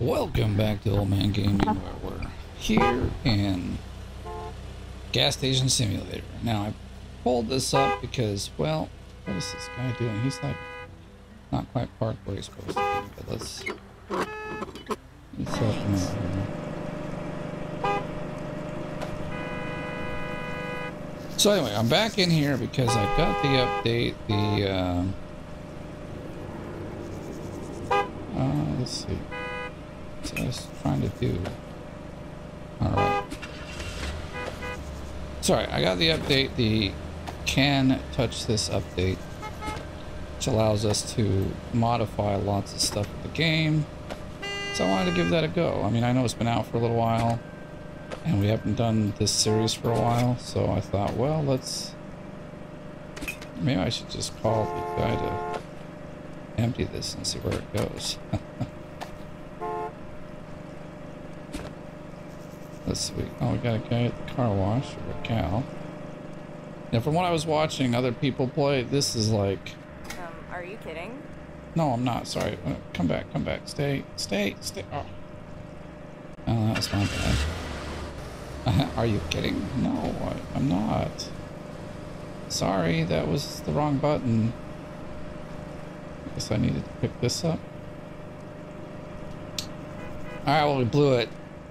Welcome back to Old Man Gaming, where we're here in Gas Station Simulator. Now, I pulled this up because, well, what is this guy doing? He's like not quite parked where he's supposed to be, but let's, let's help him. So anyway, I'm back in here because I got the update, the, uh, uh, let's see. I was trying to do. Alright. Sorry, I got the update, the can touch this update, which allows us to modify lots of stuff in the game. So I wanted to give that a go. I mean, I know it's been out for a little while, and we haven't done this series for a while, so I thought, well, let's... Maybe I should just call the guy to empty this and see where it goes. Let's see. Oh, we got a guy at the car wash, or a cow. Now, from what I was watching other people play, this is like... Um, are you kidding? No, I'm not. Sorry. Uh, come back, come back. Stay, stay, stay. Oh, oh that was my bad. are you kidding? No, I, I'm not. Sorry, that was the wrong button. I guess I needed to pick this up. Alright, well, we blew it.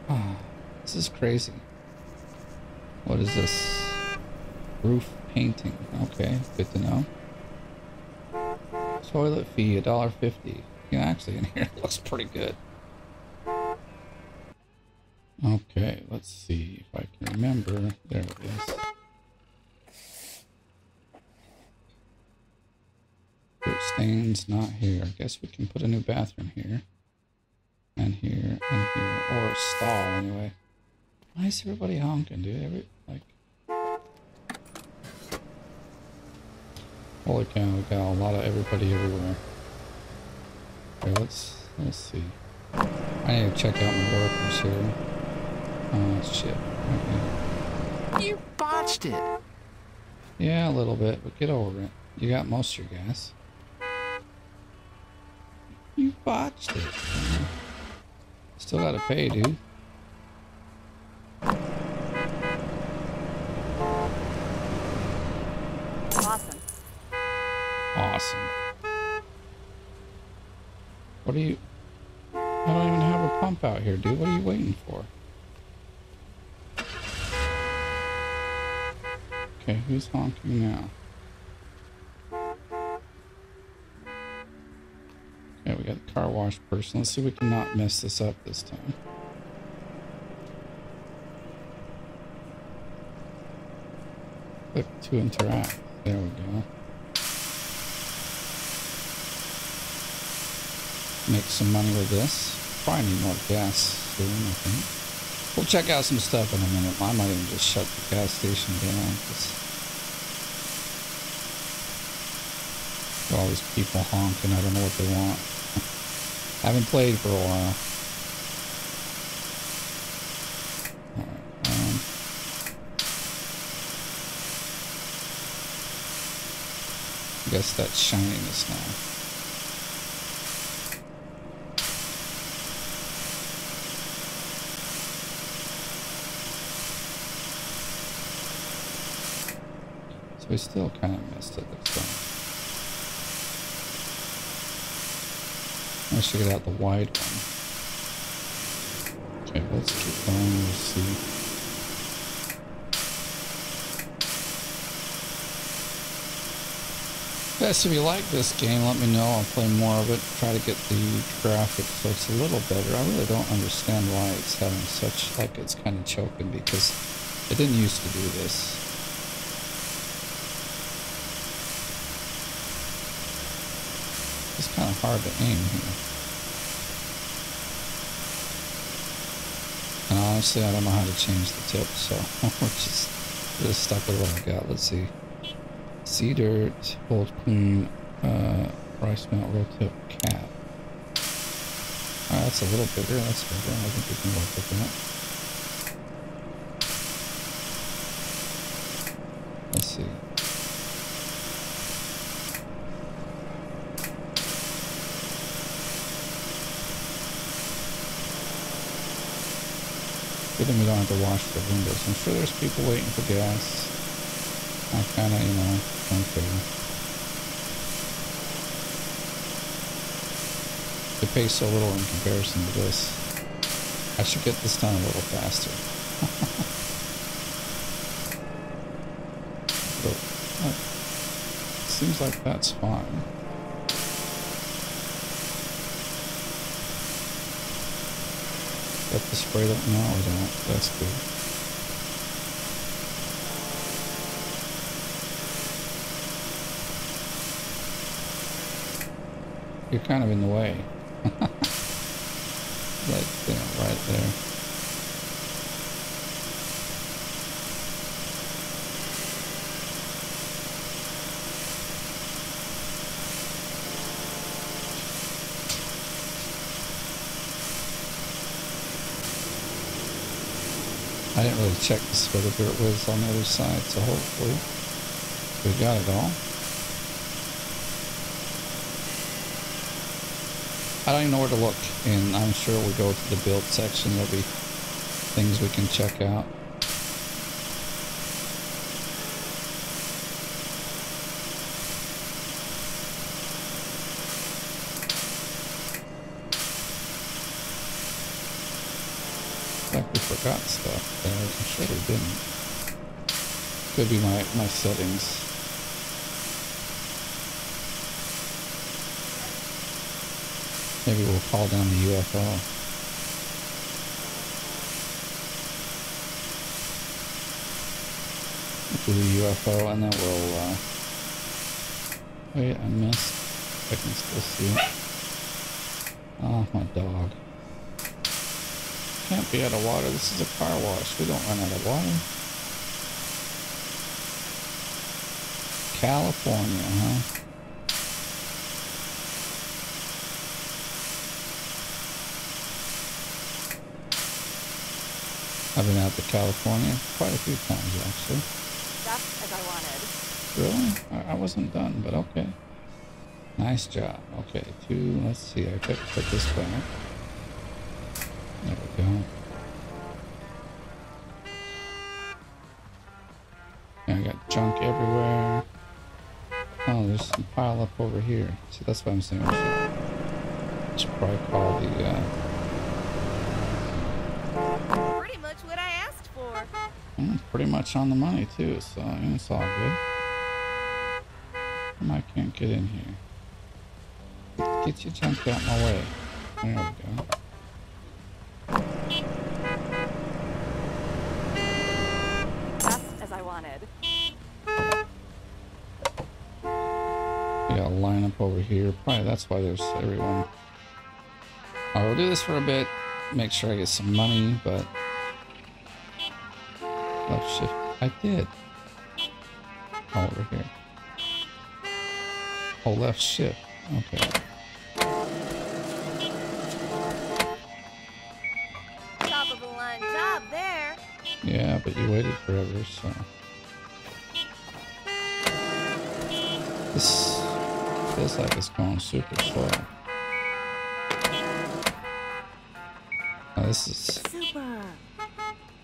Oh. This is crazy. What is this? Roof painting. Okay, good to know. Toilet fee, a dollar fifty. Yeah, actually in here it looks pretty good. Okay, let's see if I can remember. There it is. Dirt stains not here. I guess we can put a new bathroom here. And here, and here. Or a stall anyway. Why is everybody honking, dude? Every, like... Holy cow, we got a lot of everybody everywhere. Okay, let's, let's see. I need to check out my workers here. Oh, shit. Okay. You botched it! Yeah, a little bit, but get over it. You got most of your gas. You botched it. Still gotta pay, dude. Awesome. Awesome. What are you... I don't even have a pump out here, dude. What are you waiting for? Okay, who's honking now? Okay, we got the car wash person. Let's see if we can not mess this up this time. Click to interact. There we go. Make some money with this. Probably need more gas soon, I think. We'll check out some stuff in a minute. I might even just shut the gas station down. all these people honking. I don't know what they want. haven't played for a while. Um, I guess that's shininess now. We still kind of missed it this time. Let's check out the wide one. Okay, let's keep going. We'll see. If you like this game, let me know. I'll play more of it. Try to get the graphics so it's a little better. I really don't understand why it's having such, like it's kind of choking because it didn't used to do this. It's kind of hard to aim here. And honestly, I don't know how to change the tip, so we're just, just stuck with what I got. Let's see. Sea dirt, hold clean, uh, rice mount, roll tip, cap. that's a little bigger. That's better. I think we can work with that. Let's see. Thing we don't have to wash the windows. I'm sure there's people waiting for gas. I kind of, you know, don't care. They pay so little in comparison to this. I should get this done a little faster. but, uh, seems like that's fine. Got the spray up? No, we don't. That's good. You're kind of in the way. right there, right there. I didn't really check to see whether it was on the other side, so hopefully we got it all. I don't even know where to look, and I'm sure we'll go to the build section. There'll be things we can check out. like we forgot stuff there. I'm sure. Could be my, my settings. Maybe we'll call down the UFO. Do the UFO and then we'll, uh... Wait, I missed. I can still see it. Oh, my dog. Can't be out of water. This is a car wash. We don't run out of water. California, huh? I've been out to California quite a few times, actually. Just as I wanted. Really? I, I wasn't done, but okay. Nice job. Okay, two, let's see, I could put this back. Up over here. See, that's what I'm saying. We should, probably call the, uh, Pretty much what I asked for. mm, pretty much on the money, too, so yeah, it's all good. Come I can't get in here. Get, get your junk out my way. There we go. Just as I wanted. We got a lineup over here. Probably that's why there's everyone. Alright, we'll do this for a bit. Make sure I get some money, but... Oh, left shift. I did. Oh, over here. Oh, left shift. Okay. Top of the line job there. Yeah, but you waited forever, so... This feels like it's going super slow. Oh, this is Super.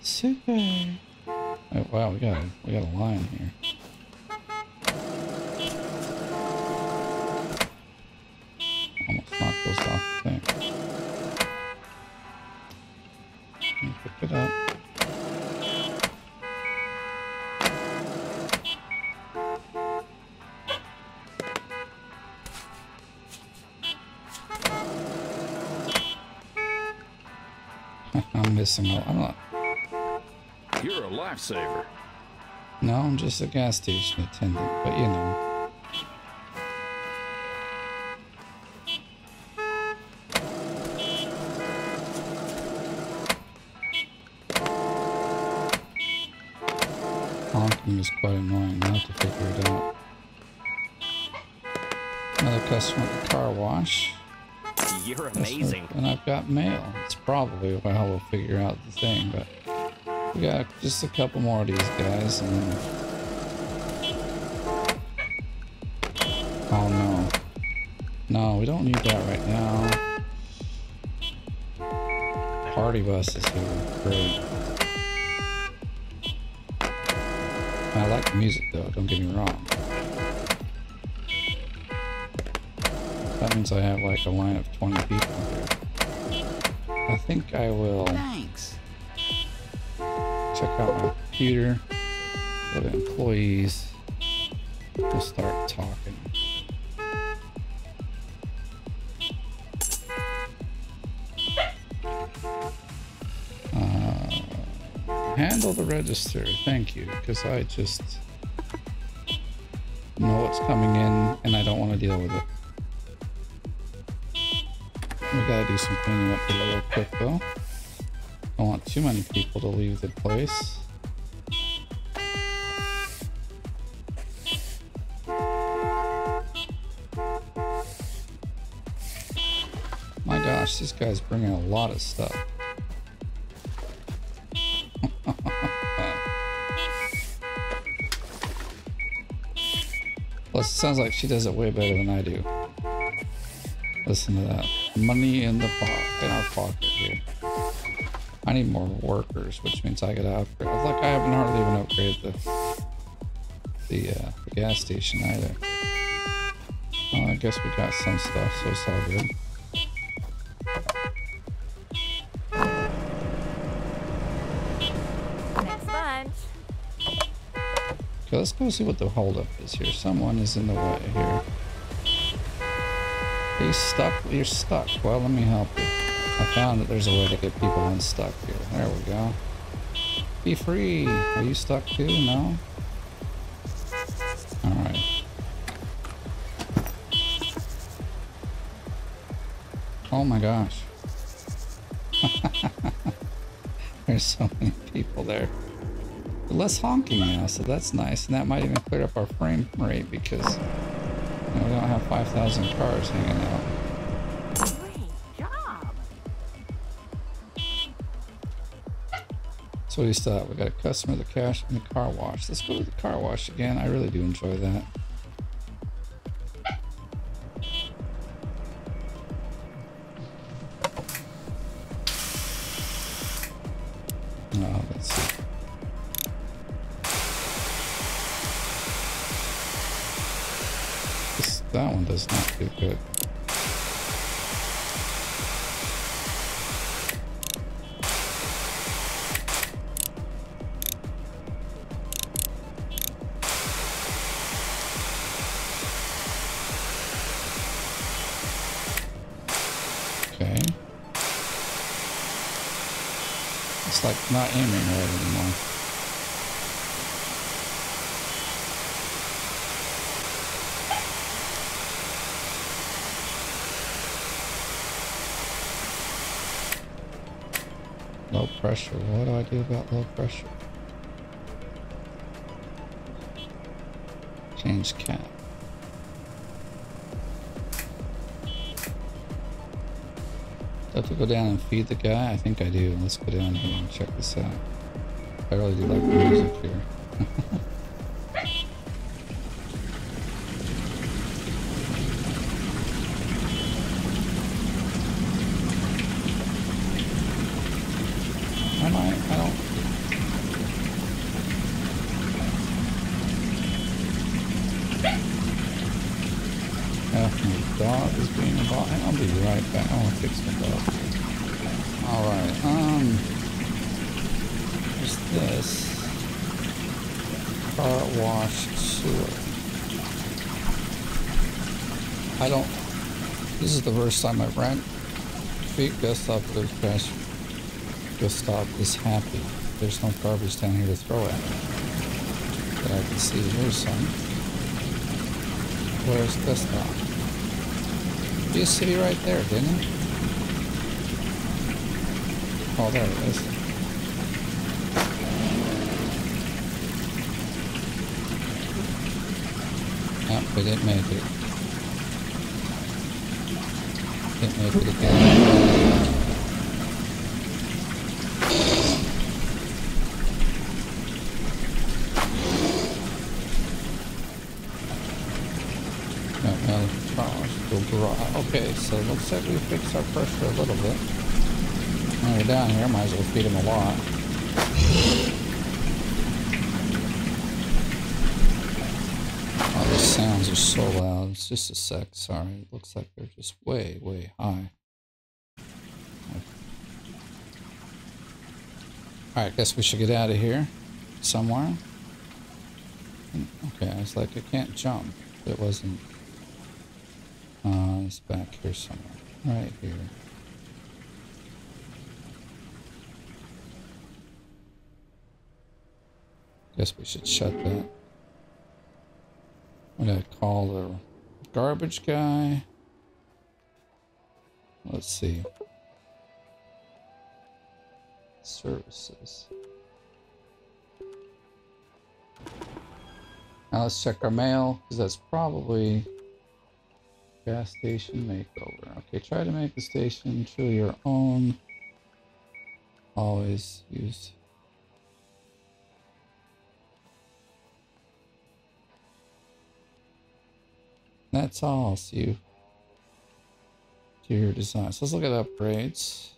super. Oh, wow, we got a, we got a line here. A I'm not. You're a lifesaver. No, I'm just a gas station attendant, but you know. Honking is quite annoying. Have to figure it out. Another customer at the car wash. You're amazing. And I've got mail. It's probably how we'll figure out the thing, but we got just a couple more of these guys and Oh no. No, we don't need that right now. Party bus is here. Great. I like the music though, don't get me wrong. That means I have like a line of 20 people. I think I will Thanks. check out my computer, go to employees, and start talking. Uh, handle the register, thank you, because I just know what's coming in and I don't want to deal with it. We gotta do some cleaning up here real quick though. I don't want too many people to leave the place. My gosh, this guy's bringing a lot of stuff. Plus, it sounds like she does it way better than I do. Listen to that. Money in the po- in our pocket here. I need more workers, which means I gotta upgrade. Like I haven't hardly even upgraded the the, uh, the gas station either. Oh, I guess we got some stuff, so it's all good. Okay, let's go see what the holdup is here. Someone is in the way here. Are you stuck? You're stuck. Well, let me help you. I found that there's a way to get people unstuck here. There we go. Be free. Are you stuck too? No? Alright. Oh my gosh. There's so many people there. Less honking now, so that's nice. And that might even clear up our frame rate because we don't have 5,000 cars hanging out. So we still have, we got a customer, the cash, and the car wash. Let's go to the car wash again. I really do enjoy that. About low pressure? Change cap. I have to go down and feed the guy? I think I do. Let's go down here and check this out. I really do like the music here. Am I? I don't. Yeah, my dog is being involved. I'll be right back. I want to fix my dog. Alright, um. What's this? Car wash sewer. I don't. This is the first time I've ran. Feet Gustav lives past. Gustav is happy. There's no garbage down here to throw at. That I can see. Here's some. Where's Gustav? He used to be right there, didn't he? Oh, there it is. Yep, we didn't make it. Didn't make it again. Got another charge to garage. Okay, so looks like we fixed our pressure a little bit. When we're down here, might as well feed him a lot. Oh, the sounds so loud. It's just a sec. Sorry. It looks like they're just way, way high. Alright, guess we should get out of here. Somewhere. Okay, I was like, I can't jump. It wasn't... Uh, it's back here somewhere. Right here. Guess we should shut that. I gotta call the garbage guy. Let's see. Services. Now let's check our mail, because that's probably gas station makeover. Okay, try to make the station truly your own. Always use That's all. See you. To your design. So let's look at upgrades.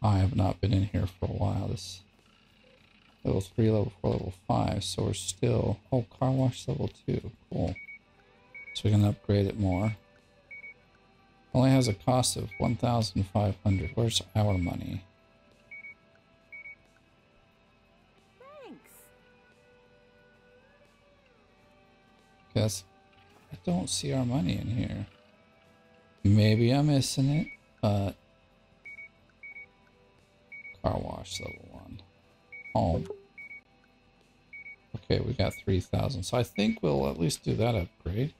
I have not been in here for a while. This level three, level four, level five. So we're still. Oh, car wash level two. Cool. So we can upgrade it more. Only has a cost of 1,500. Where's our money? Guess I don't see our money in here. Maybe I'm missing it, but car wash level one. Home. Okay, we got 3,000. So I think we'll at least do that upgrade.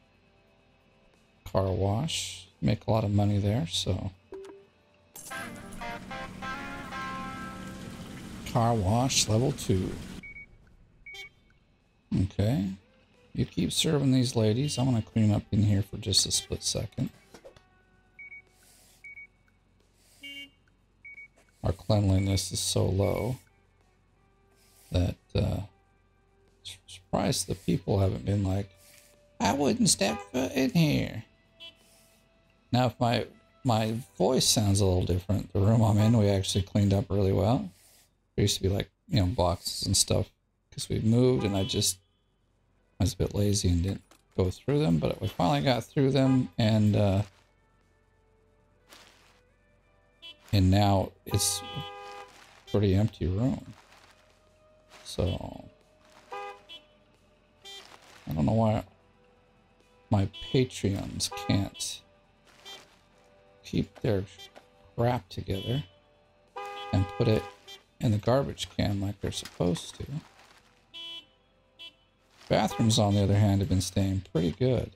Car wash. Make a lot of money there, so. Car wash level two. Okay. You keep serving these ladies. I'm going to clean up in here for just a split second. Our cleanliness is so low that uh, surprised the people haven't been like, I wouldn't step foot in here. Now, if my my voice sounds a little different, the room I'm in, we actually cleaned up really well. There used to be like, you know, boxes and stuff because we moved and I just I was a bit lazy and didn't go through them, but we finally got through them and uh, and now it's pretty empty room. So I don't know why my Patreons can't keep their crap together and put it in the garbage can like they're supposed to. Bathrooms, on the other hand, have been staying pretty good.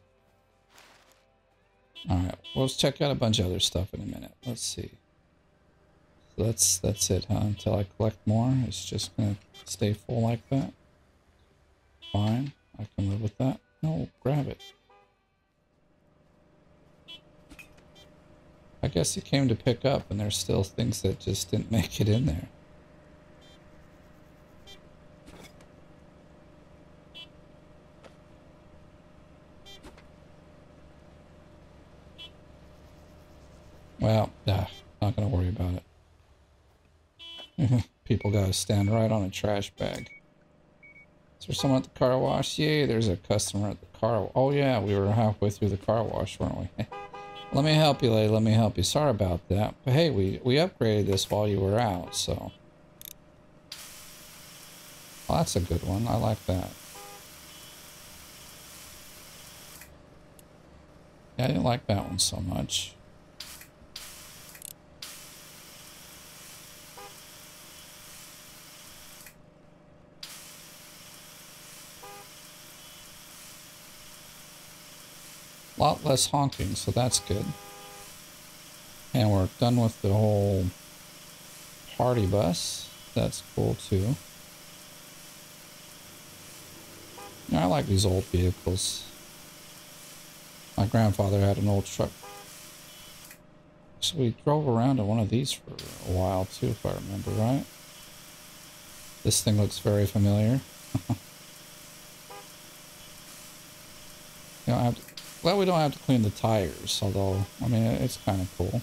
Alright, well, let's check out a bunch of other stuff in a minute. Let's see. So that's that's it, huh? Until I collect more, it's just gonna stay full like that. Fine, I can live with that. No, grab it. I guess it came to pick up, and there's still things that just didn't make it in there. Well, nah, not gonna worry about it. People gotta stand right on a trash bag. Is there someone at the car wash? Yay, there's a customer at the car. Oh yeah, we were halfway through the car wash, weren't we? let me help you, lady. Let me help you. Sorry about that. But hey, we we upgraded this while you were out, so. Well, that's a good one. I like that. Yeah, I didn't like that one so much. Lot less honking, so that's good. And we're done with the whole party bus. That's cool too. I like these old vehicles. My grandfather had an old truck. So we drove around in one of these for a while too, if I remember right. This thing looks very familiar. you know, I have to well, we don't have to clean the tires, although, I mean, it's kind of cool.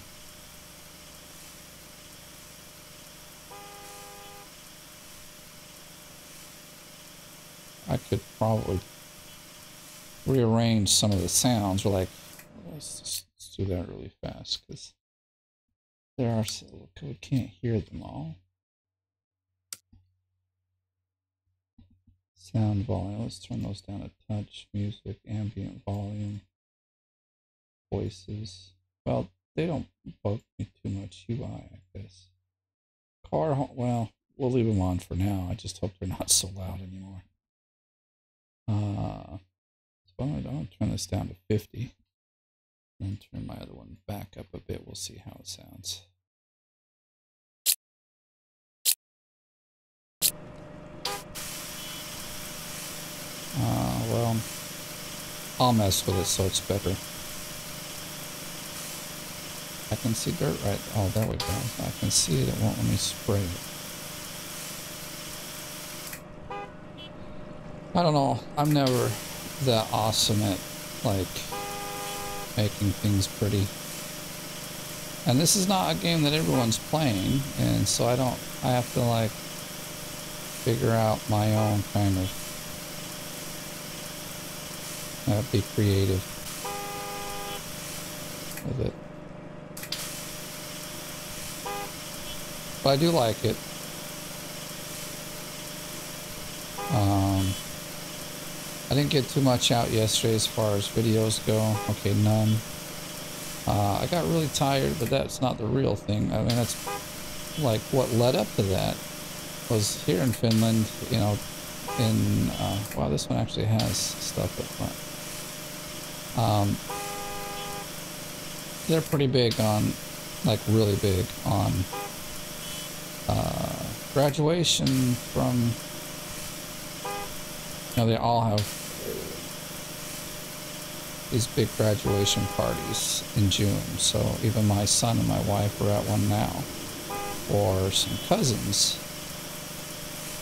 I could probably rearrange some of the sounds. We're like, let's just let's do that really fast because there are s- we can't hear them all. Sound volume. Let's turn those down a touch. Music, ambient volume, voices. Well, they don't bug me too much. UI, I guess. Car. Well, we'll leave them on for now. I just hope they're not so loud anymore. Uh, so I'm I'm gonna turn this down to 50. And turn my other one back up a bit. We'll see how it sounds. Uh, well, I'll mess with it so it's better. I can see dirt right. Oh, there we go. I can see it. It won't let me spray it. I don't know. I'm never that awesome at like making things pretty. And this is not a game that everyone's playing, and so I don't. I have to like figure out my own kind of uh, be creative with it. But I do like it. Um, I didn't get too much out yesterday as far as videos go. Okay, none. Uh, I got really tired, but that's not the real thing. I mean, that's like what led up to that was here in Finland, you know, in, uh, wow, this one actually has stuff up front. Um, they're pretty big on, like really big on uh, graduation from, you know, they all have these big graduation parties in June. So even my son and my wife are at one now, or some cousins.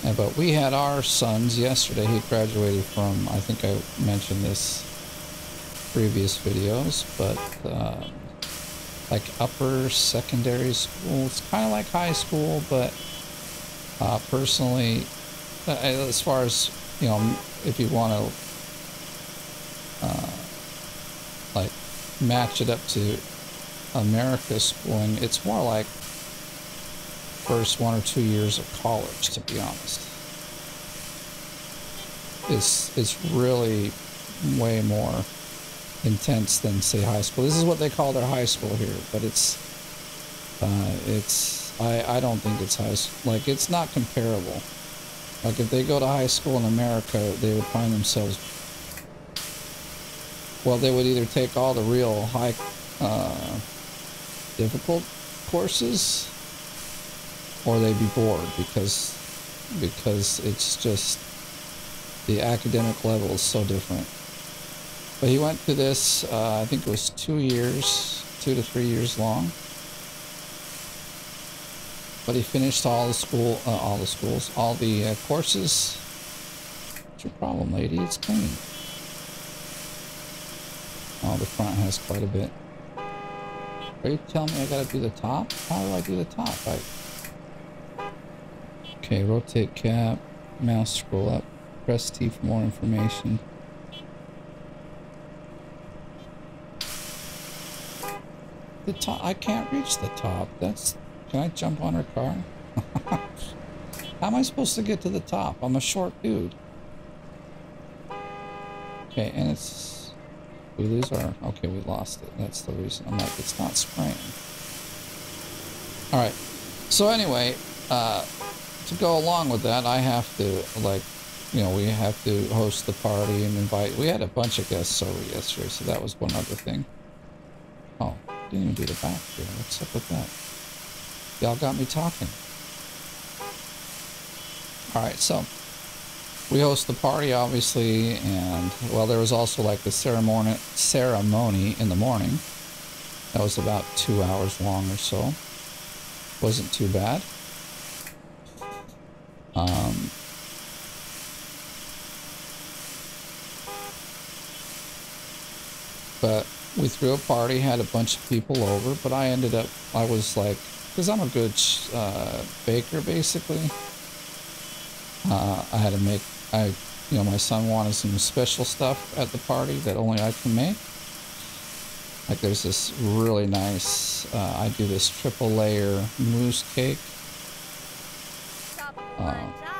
And, but we had our sons yesterday. He graduated from, I think I mentioned this previous videos, but um, like upper secondary school. It's kind of like high school, but uh, personally, as far as you know, if you want to uh, like match it up to America schooling, it's more like first one or two years of college, to be honest. It's it's really way more intense than say high school. This is what they call their high school here, but it's uh, it's I I don't think it's high like it's not comparable. Like if they go to high school in America, they would find themselves well, they would either take all the real high uh, difficult courses, or they'd be bored because because it's just the academic level is so different. But he went to this, uh, I think it was two years, two to three years long. But he finished all the school, uh, all the schools, all the uh, courses. What's your problem, lady? It's clean. Oh, the front has quite a bit. Are you telling me I gotta do the top? How do I do the top? I... Okay, rotate cap, mouse scroll up, press T for more information. The top, I can't reach the top. That's, can I jump on her car? How am I supposed to get to the top? I'm a short dude. Okay, and it's, we lose our, okay, we lost it. That's the reason. I'm like, it's not spraying. All right. So anyway, uh, to go along with that, I have to like, you know, we have to host the party and invite. We had a bunch of guests over yesterday, so that was one other thing. Oh, didn't even do the back here. What's up with that? Y'all got me talking. All right, so we host the party, obviously, and well, there was also like the ceremony ceremony in the morning. That was about two hours long or so. Wasn't too bad. Um, but we threw a party, had a bunch of people over, but I ended up, I was like, because I'm a good uh, baker basically. Uh, I had to make, I you know, my son wanted some special stuff at the party that only I can make. Like there's this really nice, uh, I do this triple layer mousse cake. Uh,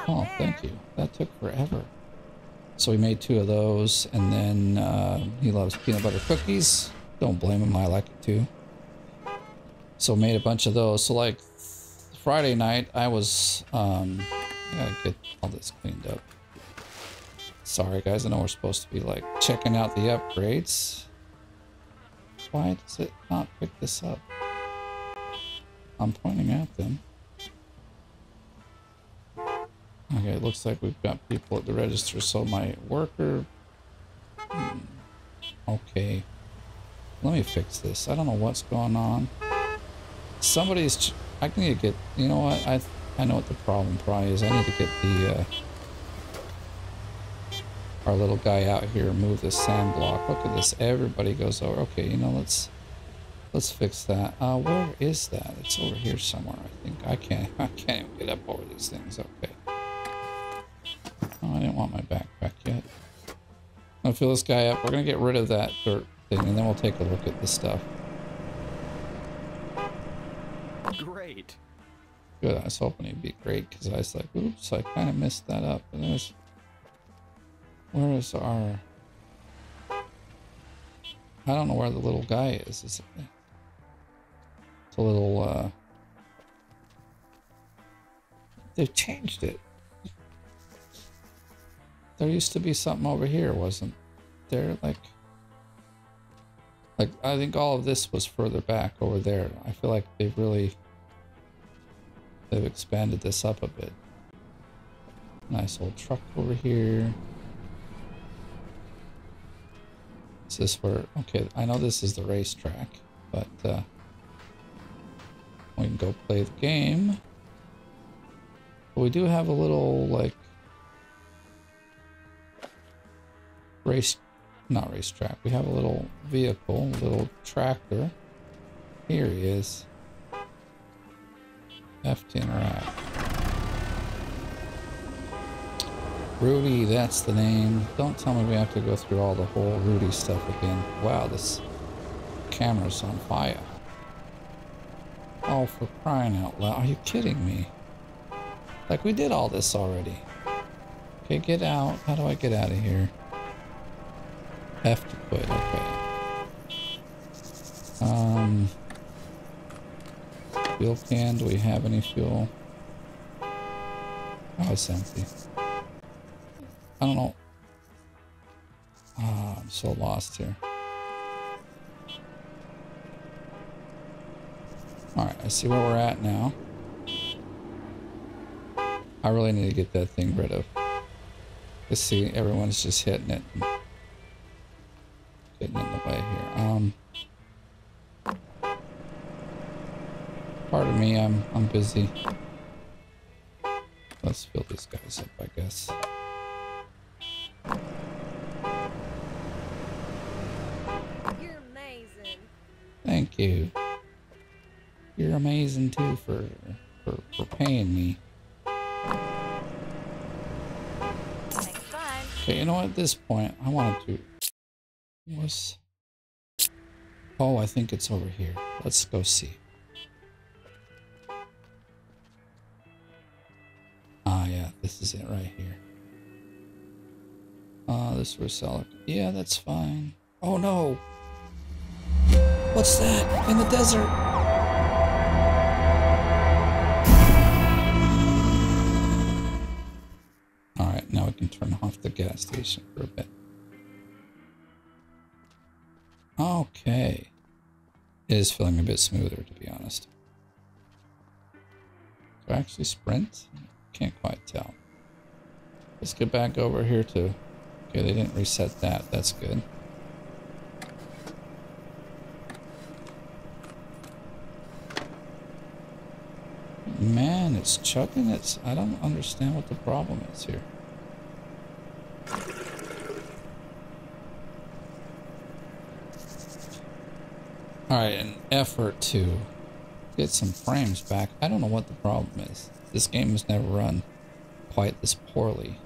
oh, thank you. That took forever. So we made two of those, and then uh, he loves peanut butter cookies. Don't blame him, I like it too. So made a bunch of those. So like Friday night, I was, um, gotta get all this cleaned up. Sorry guys, I know we're supposed to be like checking out the upgrades. Why does it not pick this up? I'm pointing at them. Okay, it looks like we've got people at the register, so my worker... Hmm, okay. Let me fix this. I don't know what's going on. Somebody's... I need to get... You know what? I I know what the problem probably is. I need to get the... Uh, our little guy out here move this sand block. Look at this. Everybody goes over. Okay, you know, let's let's fix that. Uh, where is that? It's over here somewhere, I think. I can't I can't even get up over these things. Okay. Oh, I didn't want my backpack yet. I'll fill this guy up. We're gonna get rid of that dirt thing, and then we'll take a look at the stuff. Great. Good. I was hoping it'd be great because I was like, oops, I kind of messed that up. And there's where is our... I don't know where the little guy is. Is. It's a little, uh... They've changed it. There used to be something over here, wasn't there? Like... Like, I think all of this was further back over there. I feel like they've really... They've expanded this up a bit. Nice old truck over here. Is this where... Okay, I know this is the racetrack, but uh, we can go play the game. But we do have a little, like... Race... Not racetrack. We have a little vehicle, a little tractor. Here he is. F to interact. Rudy, that's the name. Don't tell me we have to go through all the whole Rudy stuff again. Wow, this camera's on fire. Oh, for crying out loud. Are you kidding me? Like, we did all this already. Okay, get out. How do I get out of here? F to quit. Okay. Um... Fuel can. Do we have any fuel? Oh, it's empty. I don't know. Ah, I'm so lost here. Alright, I see where we're at now. I really need to get that thing rid of. Let's see, everyone's just hitting it. Getting in the way here. Um, pardon me, I'm I'm busy. Let's fill these guys up, I guess. You're amazing. Thank you. You're amazing too for for, for paying me. Okay, you know what? At this point, I wanted to. Was. Oh, I think it's over here. Let's go see. Ah, yeah, this is it right here. Ah, this Rusalic. Yeah, that's fine. Oh no! What's that? In the desert! Alright, now we can turn off the gas station for a bit. Is feeling a bit smoother, to be honest. Do I actually sprint? Can't quite tell. Let's get back over here to... Okay, they didn't reset that. That's good. Man, it's chugging. It's. I don't understand what the problem is here. Alright, an effort to get some frames back. I don't know what the problem is. This game has never run quite this poorly.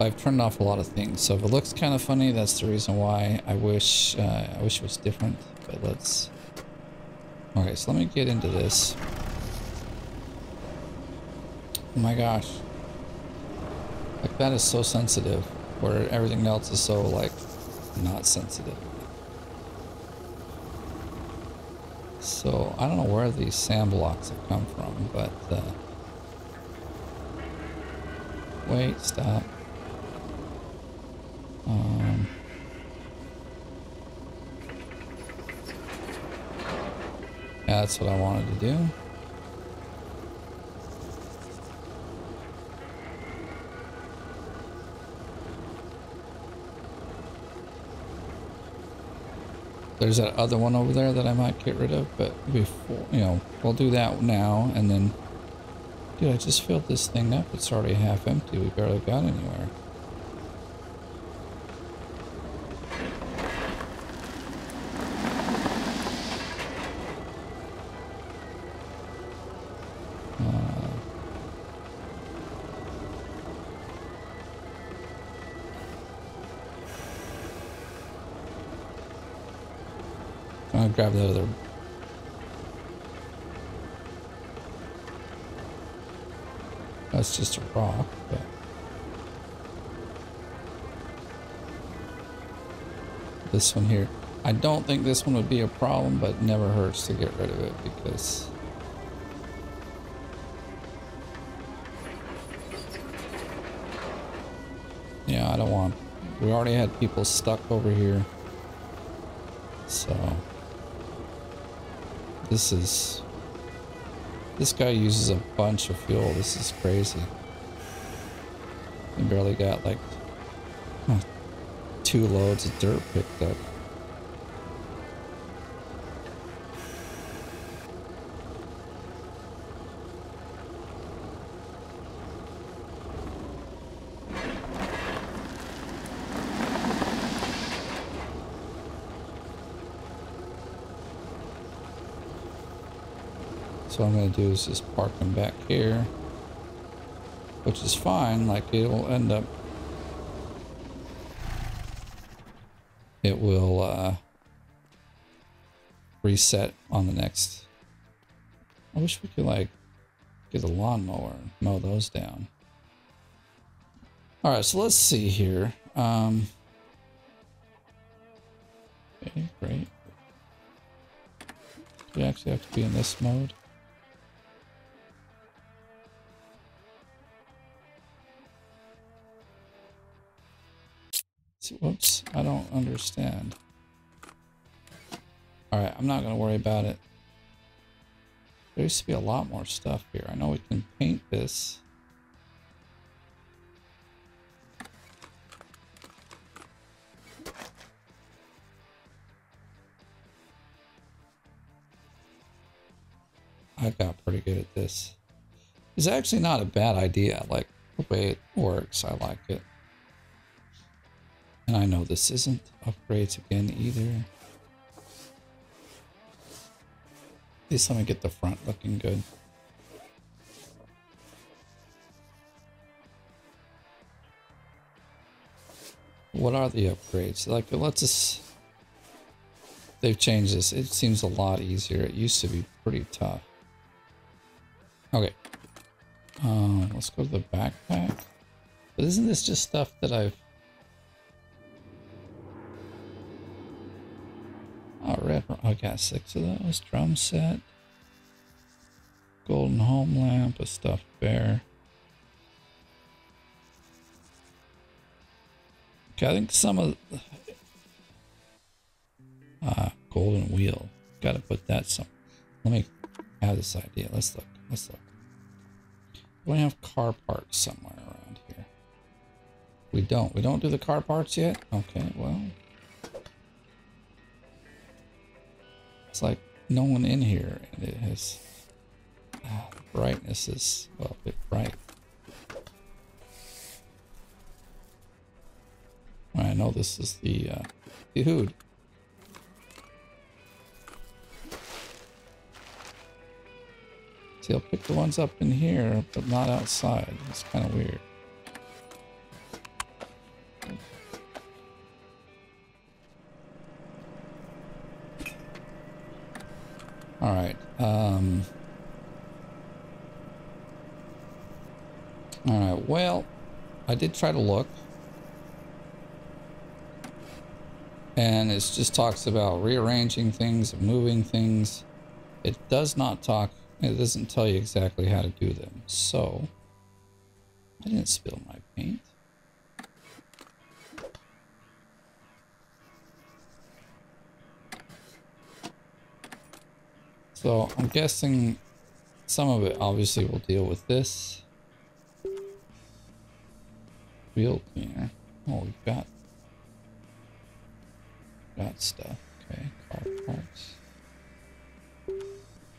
I've turned off a lot of things. So if it looks kind of funny, that's the reason why. I wish uh, I wish it was different. But let's. Okay, so let me get into this. Oh my gosh. Like that is so sensitive, where everything else is so like not sensitive. So I don't know where these sand blocks have come from, but uh, wait, stop. Um, yeah, that's what I wanted to do. There's that other one over there that I might get rid of, but before, you know, we'll do that now, and then... Dude, I just filled this thing up. It's already half empty. We barely got anywhere. This one here. I don't think this one would be a problem, but never hurts to get rid of it because. Yeah, I don't want. We already had people stuck over here. So. This is... This guy uses a bunch of fuel. This is crazy. He barely got like two loads of dirt picked up. So I'm going to do is just park them back here. Which is fine, like it'll end up... It will uh, reset on the next... I wish we could like get a lawnmower and mow those down. Alright, so let's see here. Um, okay, great. We actually have to be in this mode? Whoops, I don't understand. Alright, I'm not going to worry about it. There used to be a lot more stuff here. I know we can paint this. I got pretty good at this. It's actually not a bad idea. Like, the way it works, I like it. And I know this isn't upgrades again either. At least let me get the front looking good. What are the upgrades? Like, lets us... They've changed this. It seems a lot easier. It used to be pretty tough. Okay. Um, let's go to the backpack. But isn't this just stuff that I've... Oh, red. I got six of those. Drum set. Golden home lamp. A stuffed bear. Okay, I think some of... Ah, golden wheel. Gotta put that some... Let me have this idea. Let's look. Let's look. Do We have car parts somewhere around here. We don't. We don't do the car parts yet? Okay, well... It's like no one in here, and it has... The brightness is, well, a bit bright. I know this is the, uh, dude. See, I'll pick the ones up in here, but not outside. It's kind of weird. Um, all right. Well, I did try to look. And it just talks about rearranging things, moving things. It does not talk, it doesn't tell you exactly how to do them. So, I didn't spill my paint. So I'm guessing some of it obviously will deal with this. Wheel cleaner. Eh? Oh, we've got got stuff. Okay, car parts.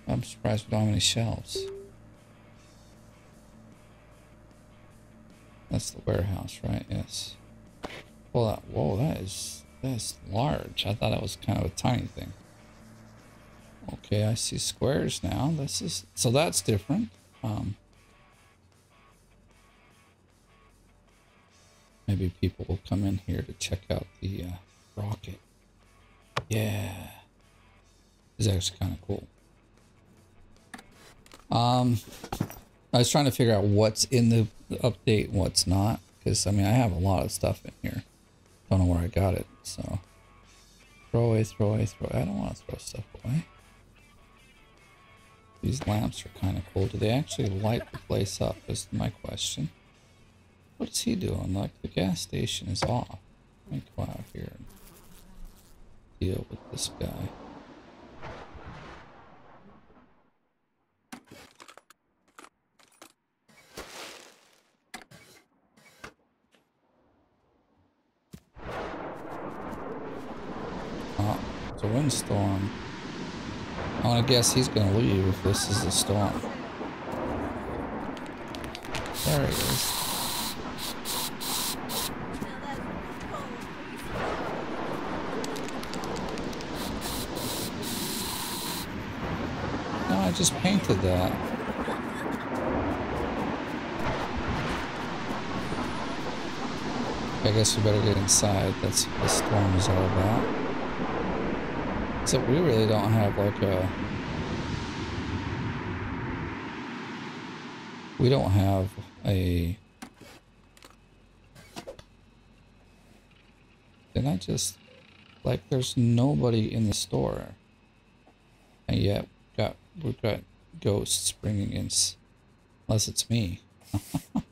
I'm surprised we don't have any shelves. That's the warehouse, right? Yes. Well, that, whoa, that is that's large. I thought that was kind of a tiny thing. Okay, I see squares now. This is so that's different. Um, maybe people will come in here to check out the uh, rocket. Yeah, it's actually kind of cool. Um, I was trying to figure out what's in the update what's not, because I mean I have a lot of stuff in here. Don't know where I got it, so throw away, throw away, throw. Away. I don't want to throw stuff away. These lamps are kind of cool. Do they actually light the place up is my question. What is he doing? Like the gas station is off. Let me go out here and deal with this guy. Oh, it's a windstorm. Oh, I want to guess he's going to leave if this is the storm. There he is. No, I just painted that. I guess we better get inside. That's what the storm is all about. Except we really don't have like a... We don't have a... Did I just... Like there's nobody in the store. And yet got we've got ghosts bringing in... Unless it's me.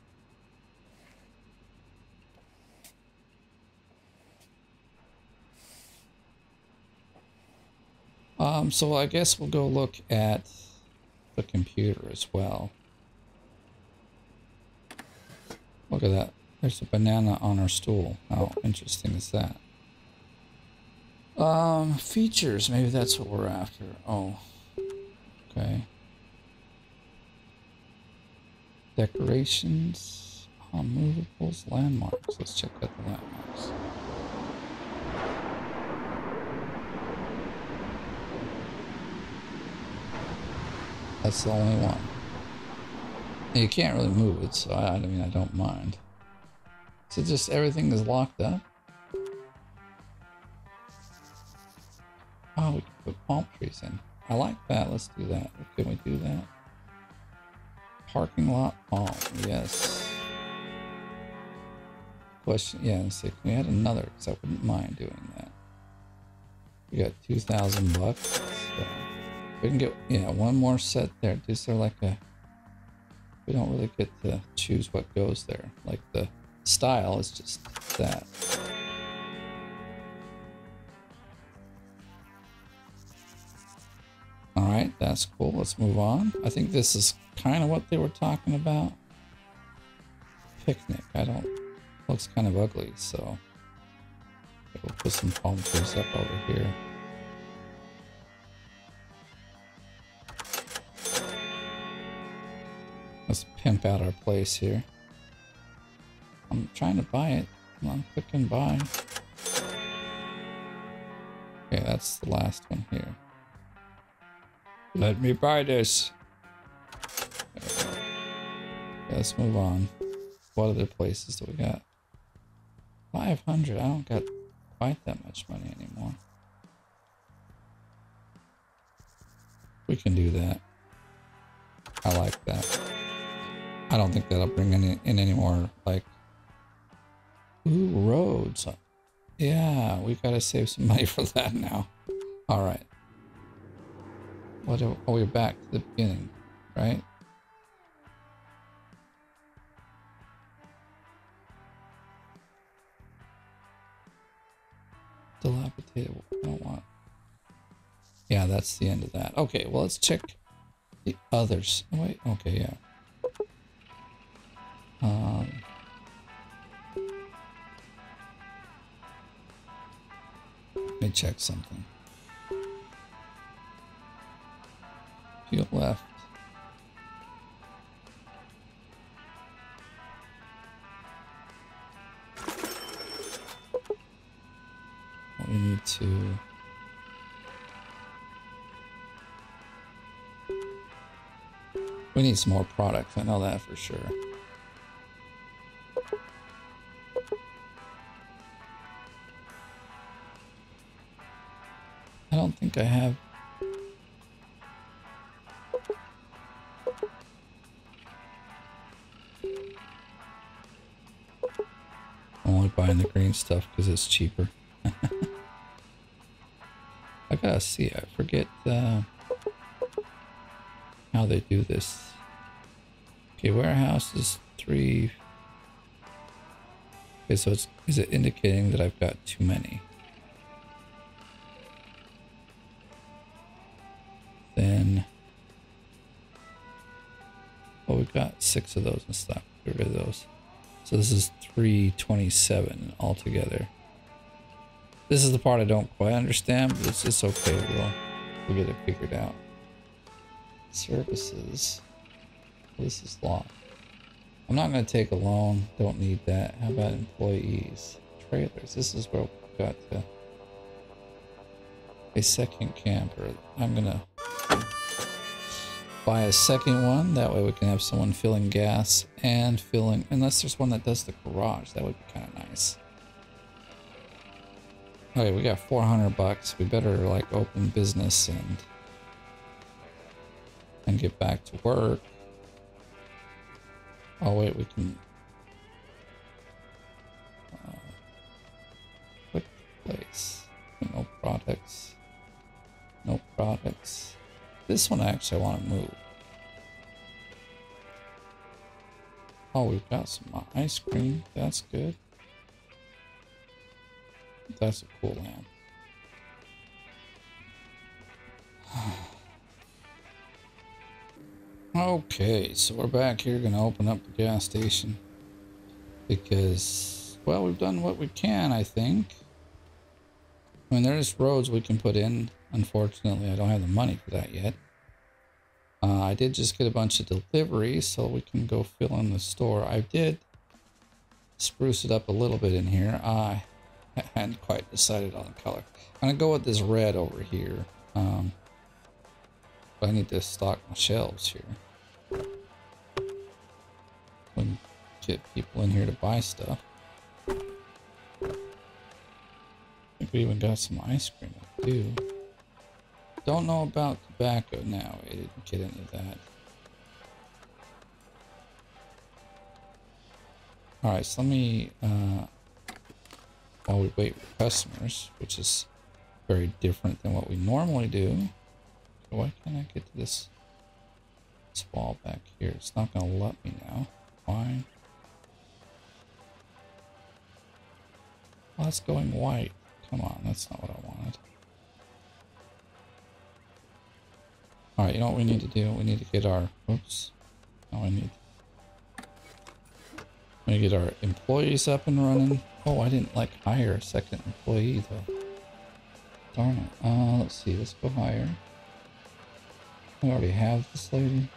Um, so I guess we'll go look at the computer as well. Look at that. There's a banana on our stool. How interesting is that? Um, features. Maybe that's what we're after. Oh, okay. Decorations, oh, movables, landmarks. Let's check out the landmarks. That's the only one. You can't really move it, so I, I mean, I don't mind. So just everything is locked up? Oh, we can put palm trees in. I like that. Let's do that. Can we do that? Parking lot palm. Yes. Question. Yeah, let's see. Can we add another? Because I wouldn't mind doing that. We got 2,000 bucks. So. We can get, yeah, one more set there. Is there like a, we don't really get to choose what goes there. Like the style is just that. All right, that's cool. Let's move on. I think this is kind of what they were talking about. Picnic. I don't, looks kind of ugly, so we'll put some palm trees up over here. Pimp out our place here. I'm trying to buy it. I'm clicking buy. Okay, that's the last one here. Let me buy this. Let's move on. What other places do we got? 500. I don't got quite that much money anymore. We can do that. I like that. I don't think that'll bring any, in any more, like... Ooh, roads. Yeah, we gotta save some money for that now. Alright. What are, oh, we're back to the beginning, right? Dilapidated. I don't want. Yeah, that's the end of that. Okay, well, let's check the others. Oh, wait, okay, yeah. Um, let me check something. Field left. We need to. We need some more products. I know that for sure. Think I have. Only buying the green stuff because it's cheaper. I gotta see. I forget uh, how they do this. Okay, warehouse is three. Okay, so it's is it indicating that I've got too many? Six of those and stock. Get rid of those. So this is 327 altogether. This is the part I don't quite understand, but it's just okay. We'll, we'll get it figured out. Services. This is locked. I'm not going to take a loan. Don't need that. How about employees? Trailers. This is where we've got to... A second camper. I'm going to buy a second one. That way we can have someone filling gas and filling... Unless there's one that does the garage. That would be kind of nice. Okay, we got 400 bucks. We better like open business and and get back to work. Oh wait, we can This one I actually want to move. Oh, we've got some ice cream. That's good. That's a cool lamp. okay, so we're back here. Gonna open up the gas station because, well, we've done what we can. I think. I mean, there's roads we can put in. Unfortunately, I don't have the money for that yet. I did just get a bunch of deliveries, so we can go fill in the store. I did spruce it up a little bit in here. I hadn't quite decided on the color. I'm gonna go with this red over here. Um, I need to stock my shelves here. When get people in here to buy stuff. I think we even got some ice cream too. Don't know about tobacco now. I didn't get into that. Alright, so let me uh, while we wait for customers, which is very different than what we normally do. So why can't I get to this, this wall back here? It's not going to let me now. Why? Well, that's going white. Come on, that's not what I wanted. Alright, you know what we need to do? We need to get our... Oops. Now I need... We need to get our employees up and running. Oh, I didn't like hire a second employee though. Darn it. Uh, let's see. Let's go hire. We already have this lady.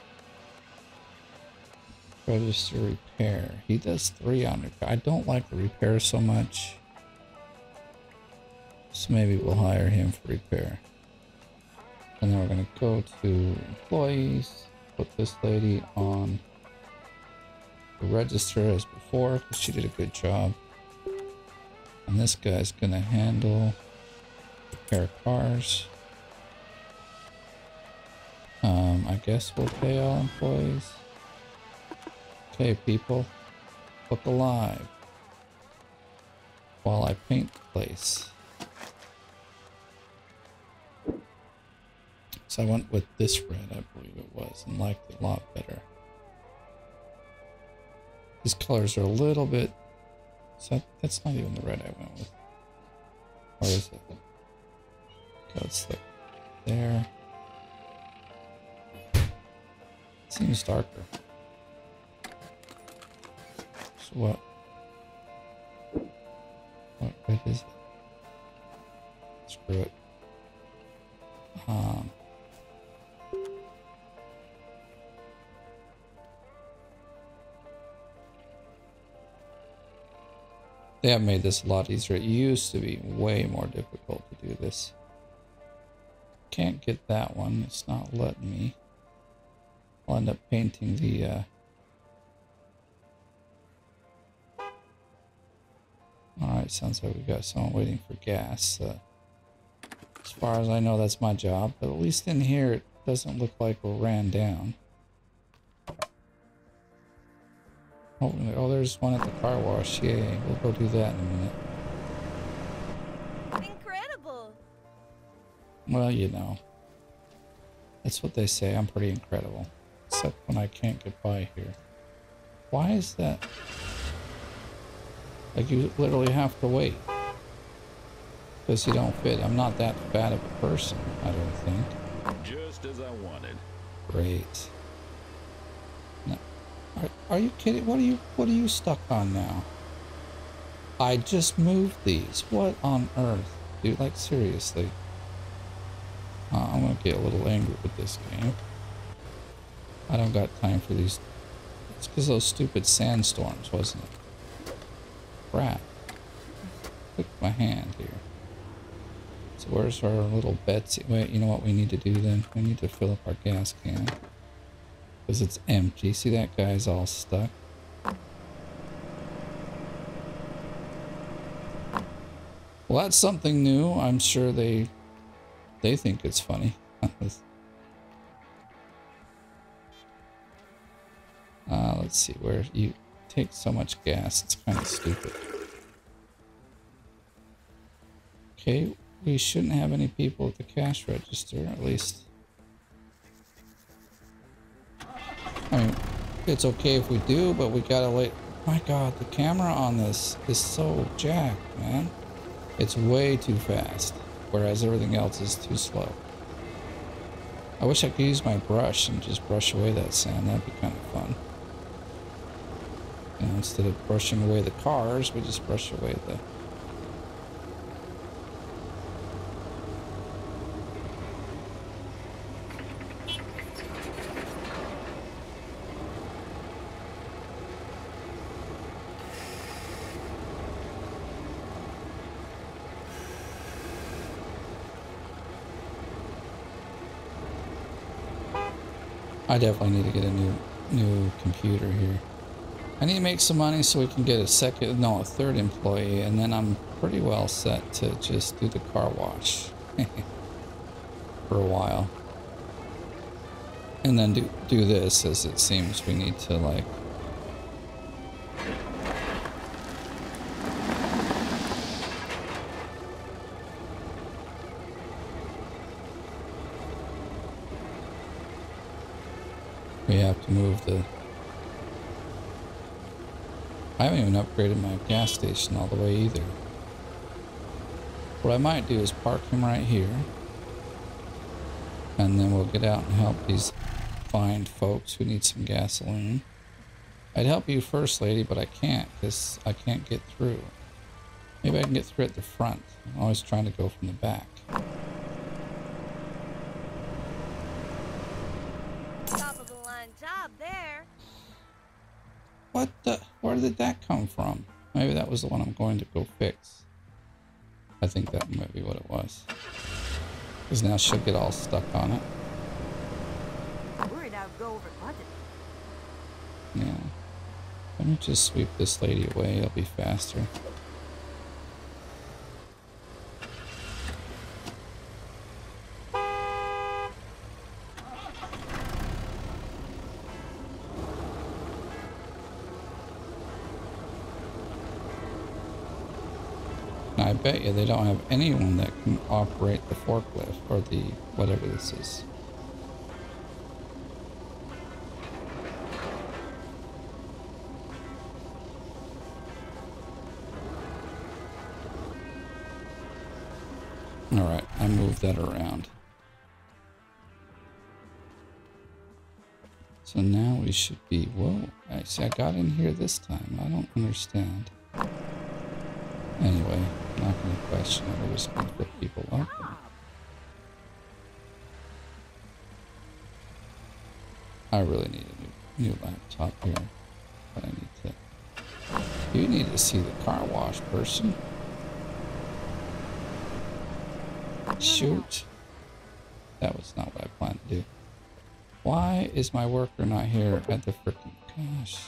Register repair. He does three on repair. I don't like the repair so much. So maybe we'll hire him for repair. And then we're going to go to employees. Put this lady on the register as before because she did a good job. And this guy's gonna handle repair cars. Um, I guess we'll pay all employees. Okay, people, look alive while I paint the place. So I went with this red, I believe it was, and liked it a lot better. These colors are a little bit. So that's not even the red I went with. Or is it? Okay, let's there. Seems darker. So what? What red is it? Screw it. Um. They have made this a lot easier. It used to be way more difficult to do this. Can't get that one. It's not letting me. I'll end up painting the, uh... Alright, sounds like we got someone waiting for gas. Uh, as far as I know, that's my job. But at least in here, it doesn't look like we're ran down. Oh, oh, there's one at the car wash. Yay, we'll go do that in a minute. Incredible. Well, you know. That's what they say. I'm pretty incredible. Except when I can't get by here. Why is that? Like, you literally have to wait. Because you don't fit. I'm not that bad of a person, I don't think. Just as I wanted. Great. Are you kidding? What are you what are you stuck on now? I just moved these. What on earth? Dude, like seriously. Uh, I'm gonna get a little angry with this game. I don't got time for these. It's because those stupid sandstorms, wasn't it? Crap. Click my hand here. So where's our little Betsy? Wait, you know what we need to do then? We need to fill up our gas can. Because it's empty. See that guy's all stuck? Well, that's something new. I'm sure they they think it's funny. uh, let's see where you take so much gas. It's kind of stupid. Okay, we shouldn't have any people at the cash register, at least. It's okay if we do, but we gotta wait. My god, the camera on this is so jacked, man. It's way too fast, whereas everything else is too slow. I wish I could use my brush and just brush away that sand. That'd be kind of fun. You know, instead of brushing away the cars, we just brush away the I definitely need to get a new new computer here. I need to make some money so we can get a second, no, a third employee, and then I'm pretty well set to just do the car wash for a while. And then do, do this as it seems we need to like to move the I haven't even upgraded my gas station all the way either. What I might do is park him right here. And then we'll get out and help these fine folks who need some gasoline. I'd help you first, lady, but I can't because I can't get through. Maybe I can get through at the front. I'm always trying to go from the back. Top of the line job there. What the? Where did that come from? Maybe that was the one I'm going to go fix. I think that might be what it was. Because now she'll get all stuck on it. Worried I'd go over. Yeah. Let me just sweep this lady away. It'll be faster. Bet you they don't have anyone that can operate the forklift or the whatever this is. All right, I moved that around. So now we should be, whoa, I see I got in here this time. I don't understand. Anyway, I'm not going to question it. We're going to people up. I really need a new, new laptop here. But I need to... You need to see the car wash person. Shoot. That was not what I planned to do. Why is my worker not here at the freaking... Gosh.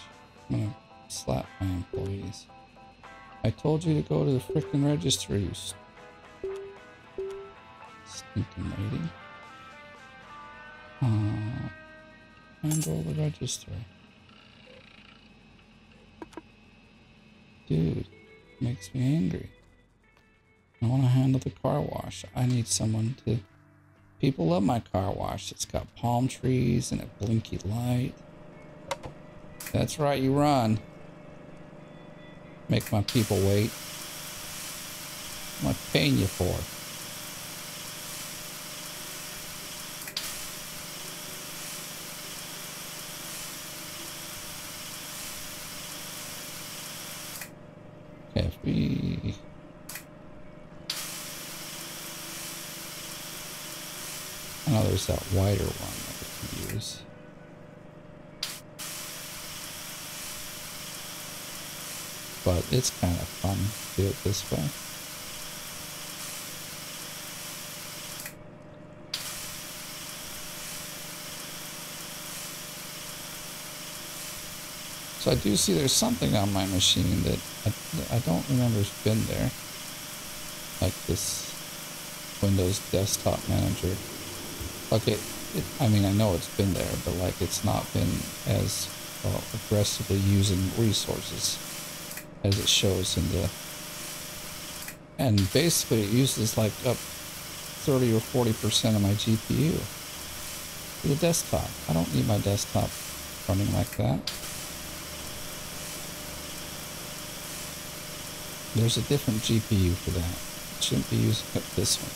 I'm gonna slap my employees. I told you to go to the freaking register, you st stinking lady. Uh, handle the register. Dude, makes me angry. I want to handle the car wash. I need someone to... People love my car wash. It's got palm trees and a blinky light. That's right, you run. Make my people wait. What paying you for? Okay, we... I know there's that wider one that we can use. But it's kind of fun to do it this way. So I do see there's something on my machine that I, I don't remember has been there. Like this Windows Desktop Manager. Okay, it, I mean, I know it's been there, but like it's not been as well, aggressively using resources as it shows in the and basically it uses like up 30 or 40 percent of my GPU for the desktop. I don't need my desktop running like that. There's a different GPU for that. Shouldn't be using this one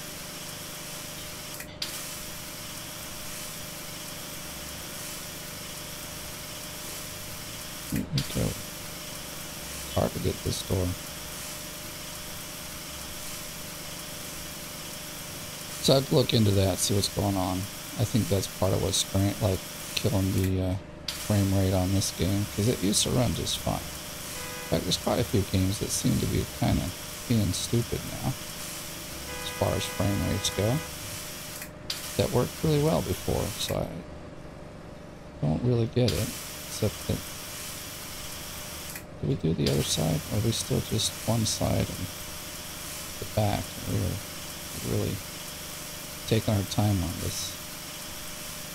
Here we go hard to get this door. So I'd look into that, see what's going on. I think that's part of what's like killing the uh, frame rate on this game because it used to run just fine. In fact, there's quite a few games that seem to be kind of being stupid now as far as frame rates go. That worked really well before, so I don't really get it, except that do we do the other side? Or are we still just one side and the back? We're really taking our time on this.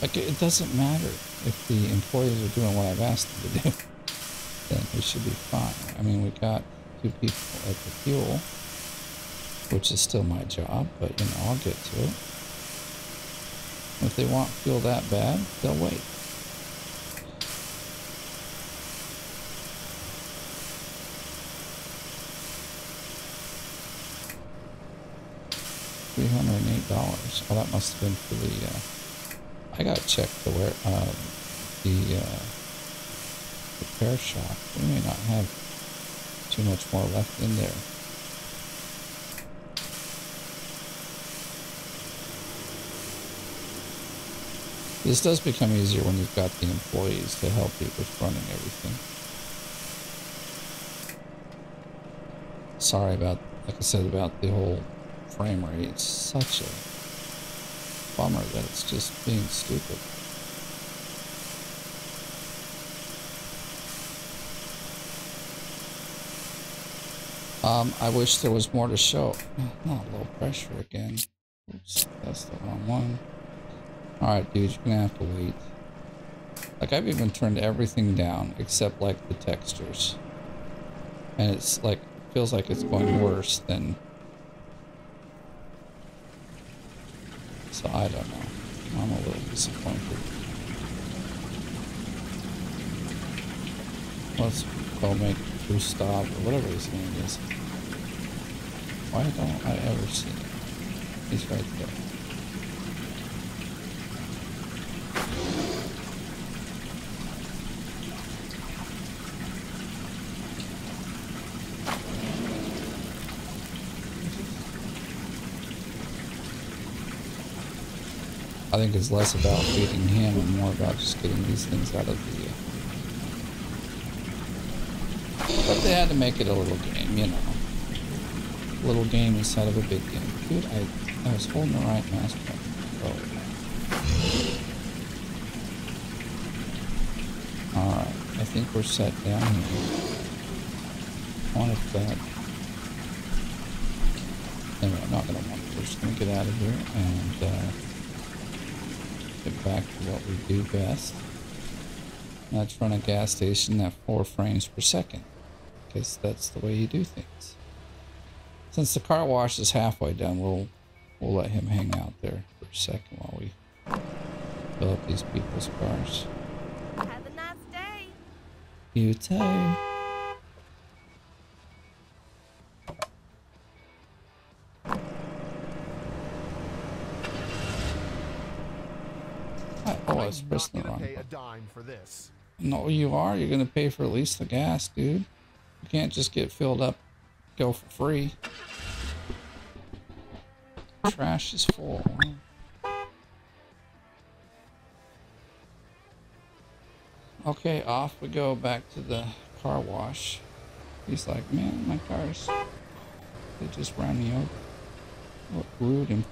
Like, it doesn't matter if the employees are doing what I've asked them to do. then we should be fine. I mean, we got two people at the fuel, which is still my job, but, you know, I'll get to it. If they want fuel that bad, they'll wait. 308 dollars. Oh, that must have been for the. Uh, I gotta check the where uh, the uh, repair shop. We may not have too much more left in there. This does become easier when you've got the employees to help you with running everything. Sorry about, like I said, about the whole frame rate. It's such a bummer that it's just being stupid. Um, I wish there was more to show. Not low pressure again. Oops, that's the wrong one. Alright, dude, you're gonna have to wait. Like, I've even turned everything down except, like, the textures. And it's, like, feels like it's going worse than So I don't know. I'm a little disappointed. Let's go make Gustav or whatever his name is. Why don't I ever see him? He's right there. I think it's less about feeding him and more about just getting these things out of the. But they had to make it a little game, you know. A little game instead of a big game. Dude, I, I was holding the right mouse. Oh. Alright, I think we're set down here. Want if that. Anyway, I'm not gonna want it. We're just gonna get out of here and. Uh, get back to what we do best. That's run a gas station at four frames per second. Because that's the way you do things. Since the car wash is halfway done, we'll we'll let him hang out there for a second while we fill up these people's cars. Have a nice day. You too. Pressing the wrong pay a button. dime for this. No, you are. You're gonna pay for at least the gas, dude. You can't just get filled up, go for free. Trash is full. Okay, off we go back to the car wash. He's like, man, my car's. They just ran me over. What rude and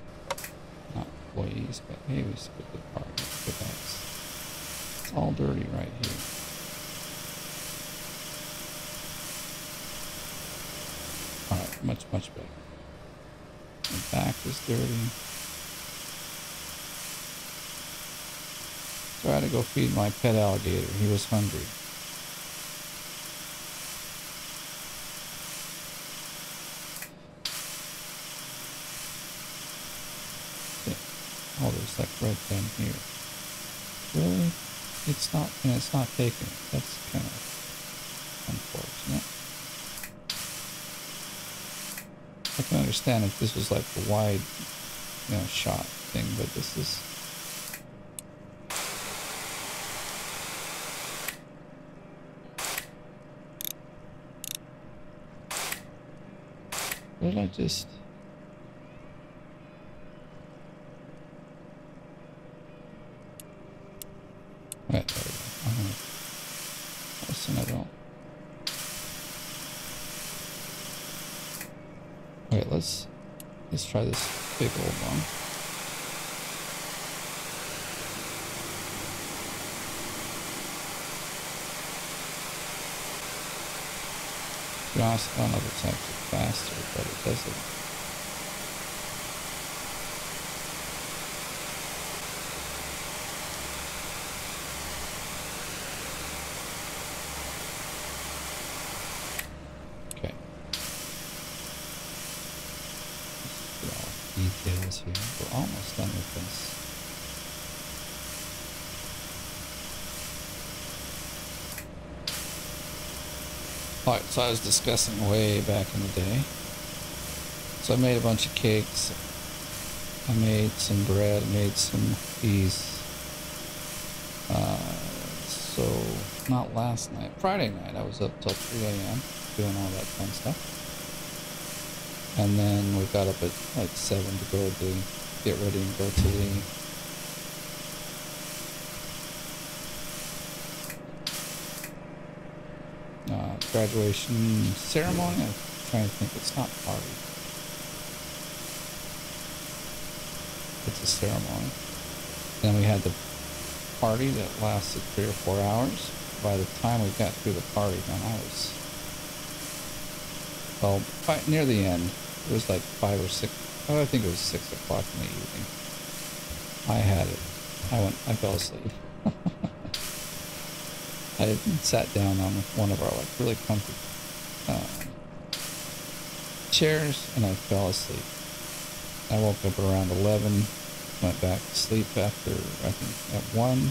not employees, but hey, we skipped the car. Good. It's all dirty right here. Alright, much, much better. The back is dirty. So I had to go feed my pet alligator. He was hungry. Oh, there's like red down here. Really? It's not, and it's not taking. That's kind of unfortunate. I can understand if this was like a wide, you know, shot thing, but this is. Did I just? Right, there we go. Uh-huh. Listen, I don't. Wait, let's let's try this big old one. To be honest, I know it's actually faster, but it doesn't. Let's get all the details here. We're almost done with this. Alright, so I was discussing way back in the day. So I made a bunch of cakes. I made some bread, I made some cookies. Uh, so, not last night, Friday night, I was up till 3 a.m. doing all that fun stuff. And then we got up at like 7 to go to get ready and go to the uh, graduation ceremony. I'm trying to think. It's not party. It's a ceremony. Then we had the party that lasted three or four hours. By the time we got through the party, man, I was well by, near the end. It was like five or six. Oh, I think it was six o'clock in the evening. I had it. I went. I fell asleep. I sat down on one of our like really comfy um, chairs and I fell asleep. I woke up around 11 went back to sleep after, I think, at 1.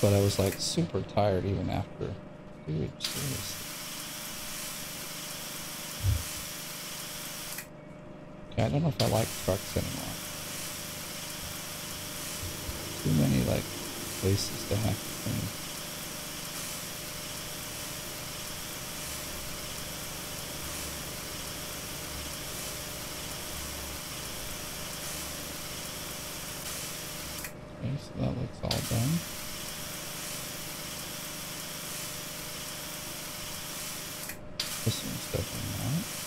But I was like super tired even after. Dude, seriously. I don't know if I like trucks anymore. Too many like places to have to clean. Okay, so that looks all done. This one's definitely not.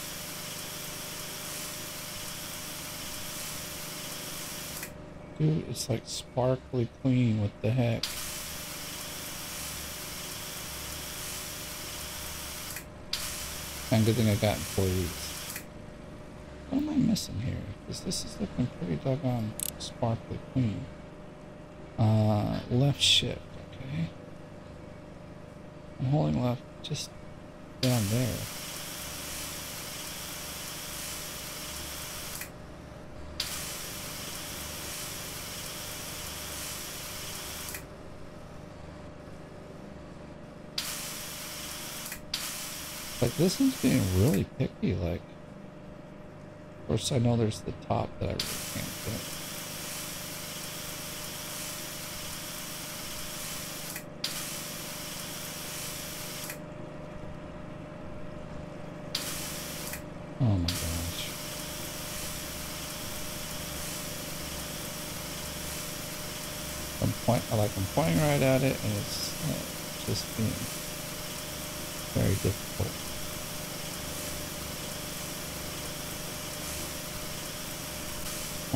Dude, it's like sparkly clean. What the heck? And good thing I got employees. What am I missing here? Because this is looking pretty doggone sparkly clean. Uh, left shift, okay. I'm holding left just down there. Like this one's being really picky, like. Of course I know there's the top that I really can't get. Oh my gosh. I'm point like I'm pointing right at it and it's uh, just being very difficult.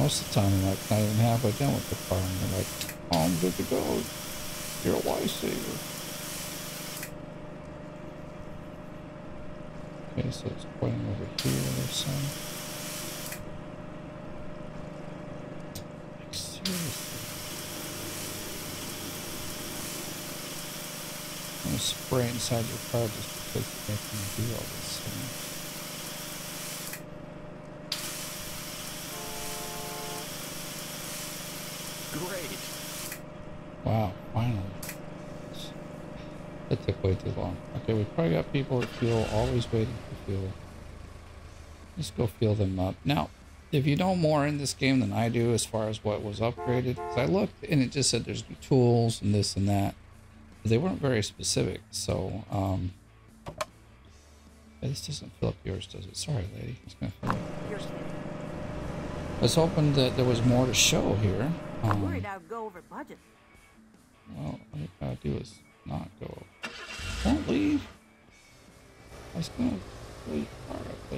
Most of the time, I'm like not even halfway done with the car, and they're like, "Oh, I'm good to go. You're a lifesaver." Okay, so it's pointing over here or something. Like seriously. I'm gonna spray inside your car just because making me do all this. So much. Great. Wow, finally. That took way too long. Okay, we probably got people at fuel, always waiting for fuel. Let's go fill them up. Now, if you know more in this game than I do as far as what was upgraded, because I looked and it just said there's new tools and this and that. They weren't very specific, so, um... this doesn't fill up yours, does it? Sorry, lady. It's gonna fill up. You're I was hoping that there was more to show here. Um, worried I'd go over budget. Well, all you gotta do is not go. Don't leave. I gonna pull your up.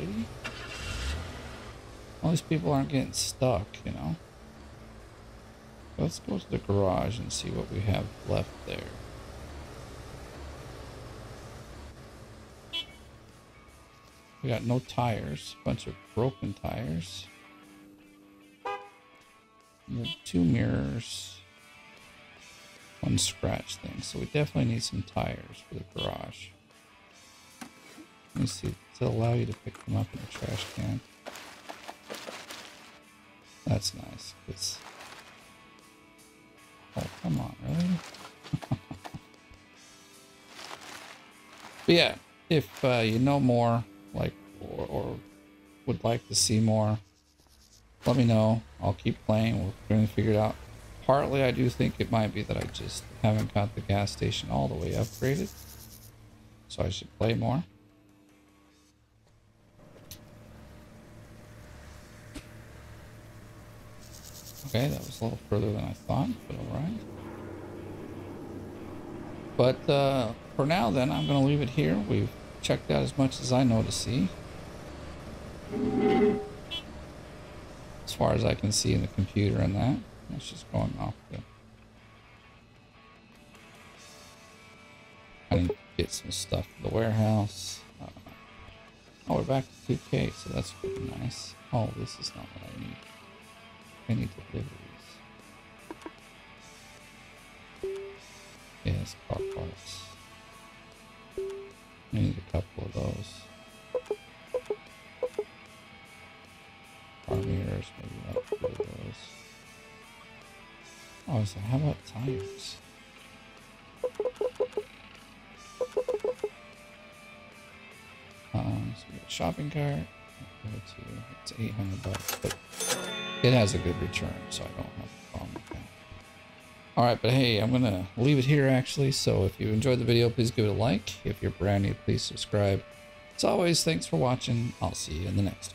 All these people aren't getting stuck, you know. Let's go to the garage and see what we have left there. We got no tires, bunch of broken tires. Two mirrors one scratch thing. So we definitely need some tires for the garage. Let me see. It allow you to pick them up in the trash can? That's nice. It's oh come on, really? but yeah, if uh, you know more, like or, or would like to see more, let me know. I'll keep playing. We're going to figure it out partly I do think it might be that I just haven't got the gas station all the way upgraded. So I should play more. Okay, that was a little further than I thought, but alright. But uh, for now then, I'm going to leave it here. We've checked out as much as I know to see. As far as I can see in the computer and that. It's just going off the. I need to get some stuff for the warehouse. Uh, oh, we're back to 2K, so that's pretty nice. Oh, this is not what I need. I need deliveries. Yes, car parts. I need a couple of those. Car mirror tires, maybe not those. Oh, so how about tires? Um, so we got shopping cart. Go to it's 800 bucks, but it has a good return, so I don't have a problem with that. All right, but hey, I'm gonna leave it here actually. So if you enjoyed the video, please give it a like. If you're brand new, please subscribe. As always, thanks for watching. I'll see you in the next one.